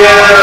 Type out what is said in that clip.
Yeah.